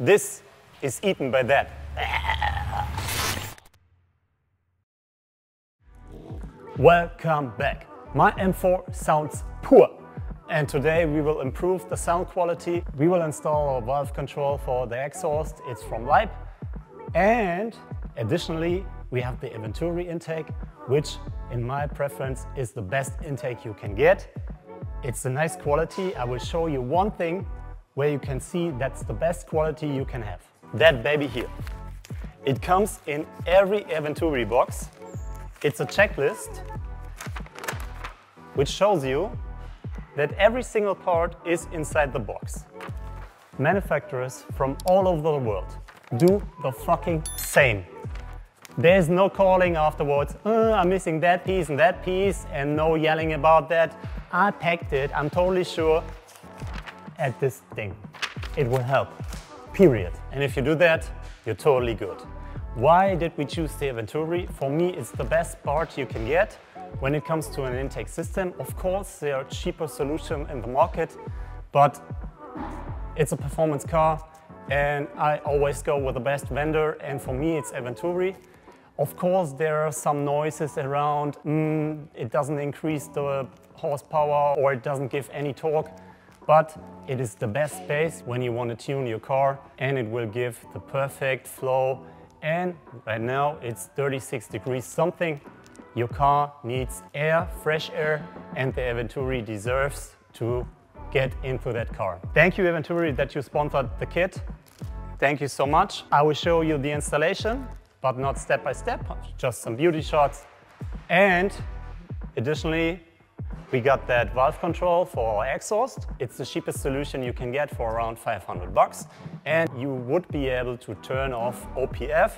this is eaten by that. Welcome back. My M4 sounds poor. And today we will improve the sound quality. We will install a valve control for the exhaust. It's from Leib. And additionally, we have the Eventuri intake, which in my preference is the best intake you can get. It's a nice quality. I will show you one thing where you can see that's the best quality you can have. That baby here. It comes in every Eventuri box. It's a checklist which shows you that every single part is inside the box. Manufacturers from all over the world do the fucking same. There's no calling afterwards, oh, I'm missing that piece and that piece, and no yelling about that. I packed it, I'm totally sure. At this thing. It will help, period. And if you do that, you're totally good. Why did we choose the Eventuri? For me, it's the best part you can get. When it comes to an intake system, of course, there are cheaper solutions in the market, but it's a performance car and I always go with the best vendor and for me it's Eventuri. Of course, there are some noises around, mm, it doesn't increase the horsepower or it doesn't give any torque, but it is the best space when you want to tune your car and it will give the perfect flow. And right now it's 36 degrees something. Your car needs air, fresh air, and the Eventuri deserves to get into that car. Thank you Eventuri that you sponsored the kit. Thank you so much. I will show you the installation but not step by step, just some beauty shots. And additionally, we got that valve control for our exhaust. It's the cheapest solution you can get for around 500 bucks. And you would be able to turn off OPF.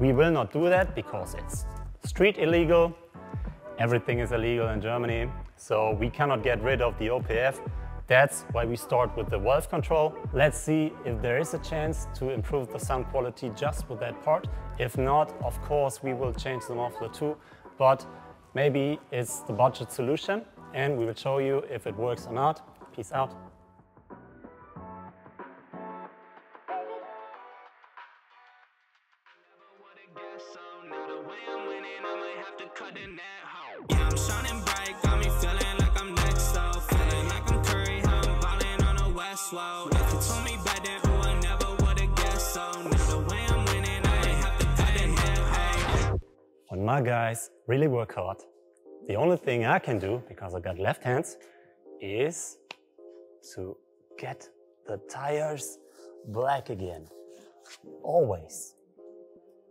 We will not do that because it's street illegal. Everything is illegal in Germany. So we cannot get rid of the OPF. That's why we start with the valve control. Let's see if there is a chance to improve the sound quality just with that part. If not, of course, we will change them off the muffler too, but maybe it's the budget solution and we will show you if it works or not. Peace out. When my guys really work hard, the only thing I can do, because I got left hands, is to get the tires black again. Always,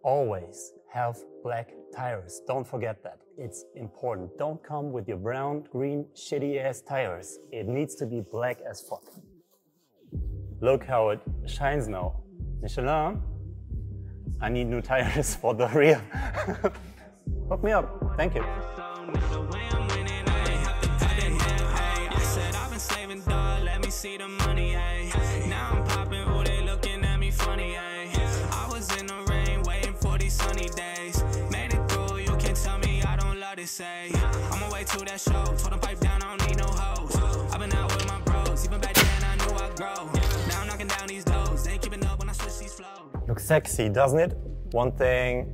always have black tires. Don't forget that. It's important. Don't come with your brown, green, shitty ass tires. It needs to be black as fuck. Look how it shines now. Michelin, I need new tires for the rear. Hook me up. Thank you. See the money, ayy. Now I'm popping, oh, they looking at me funny, ayy. I was in the rain, waiting for these sunny days. Made it through, you can tell me I don't love to say. I'm on way to that show, told them pipe down, I don't need no hoes. I've been out with my bros, even back then I knew I'd grow. Now I'm knocking down these doors, they ain't keeping up when I switch these flows. Looks sexy, doesn't it? One thing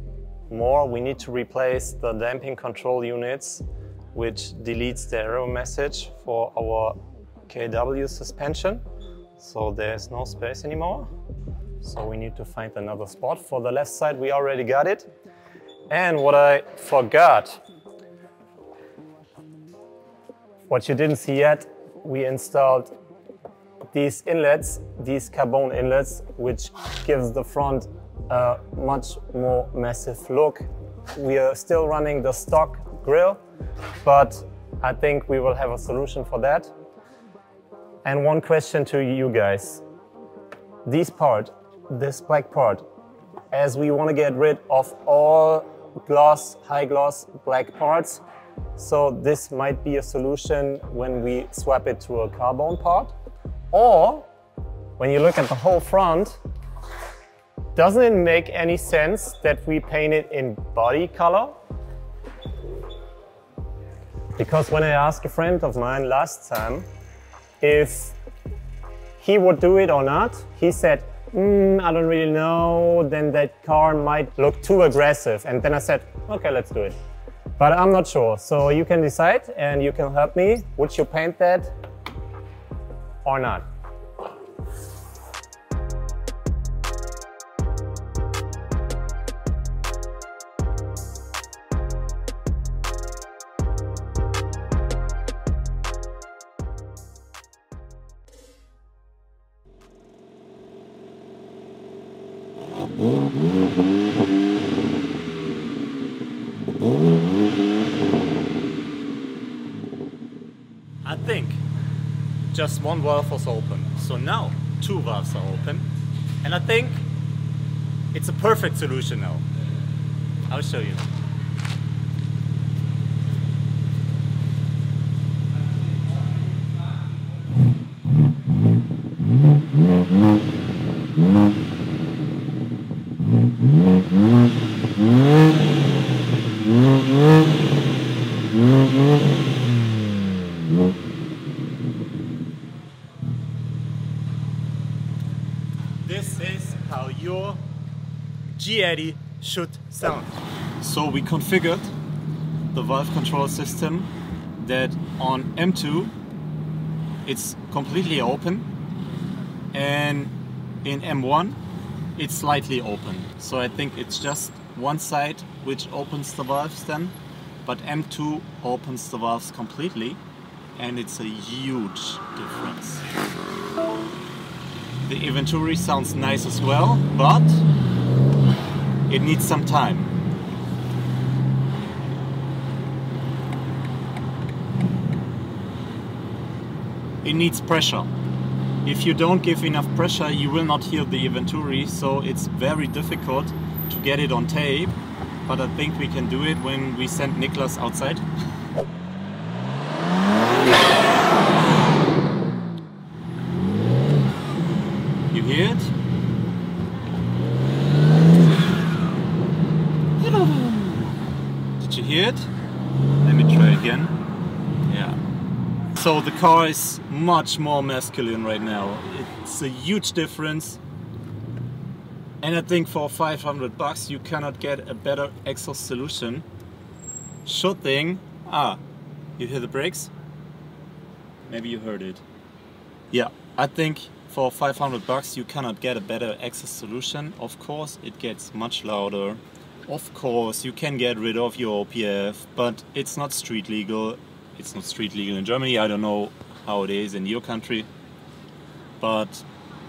more, we need to replace the damping control units which deletes the error message for our KW suspension. So there's no space anymore. So we need to find another spot. For the left side, we already got it. And what I forgot, what you didn't see yet, we installed these inlets, these carbon inlets, which gives the front a much more massive look. We are still running the stock grill, but I think we will have a solution for that. And one question to you guys. This part, this black part, as we want to get rid of all gloss, high gloss black parts, so this might be a solution when we swap it to a carbon part. Or when you look at the whole front, doesn't it make any sense that we paint it in body color? Because when I asked a friend of mine last time, if he would do it or not. He said, mm, I don't really know, then that car might look too aggressive. And then I said, okay, let's do it. But I'm not sure. So you can decide and you can help me. Would you paint that or not? I think just one valve was open. So now two valves are open. And I think it's a perfect solution now. I'll show you. This is how your G80 should sound. So we configured the valve control system that on M2 it's completely open and in M1 it's slightly open. So I think it's just one side which opens the valves then, but M2 opens the valves completely and it's a huge difference. The Eventuri sounds nice as well, but it needs some time. It needs pressure. If you don't give enough pressure, you will not hear the Eventuri, so it's very difficult to get it on tape, but I think we can do it when we send Niklas outside. You hear it? Did you hear it? Let me try again. Yeah. So the car is much more masculine right now. It's a huge difference. And I think for 500 bucks you cannot get a better exhaust solution. Sure thing. Ah, you hear the brakes? Maybe you heard it. Yeah, I think for 500 bucks you cannot get a better exhaust solution. Of course, it gets much louder. Of course, you can get rid of your OPF, but it's not street legal. It's not street legal in Germany. I don't know how it is in your country. But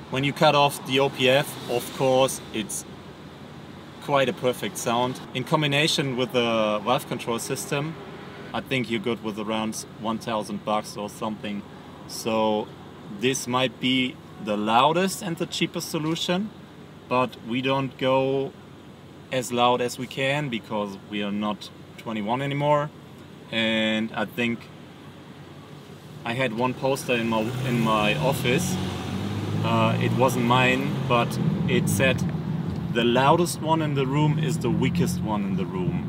when you cut off the OPF, of course, it's quite a perfect sound. In combination with the valve control system, I think you're good with around 1000 bucks or something. So this might be the loudest and the cheapest solution, but we don't go as loud as we can because we are not 21 anymore. And I think I had one poster in my in my office. Uh, it wasn't mine, but it said the loudest one in the room is the weakest one in the room.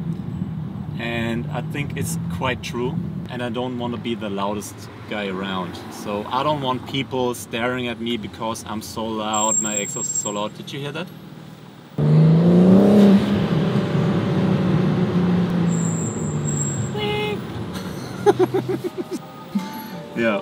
And I think it's quite true. And I don't want to be the loudest guy around. So I don't want people staring at me because I'm so loud, my exhaust is so loud. Did you hear that? yeah.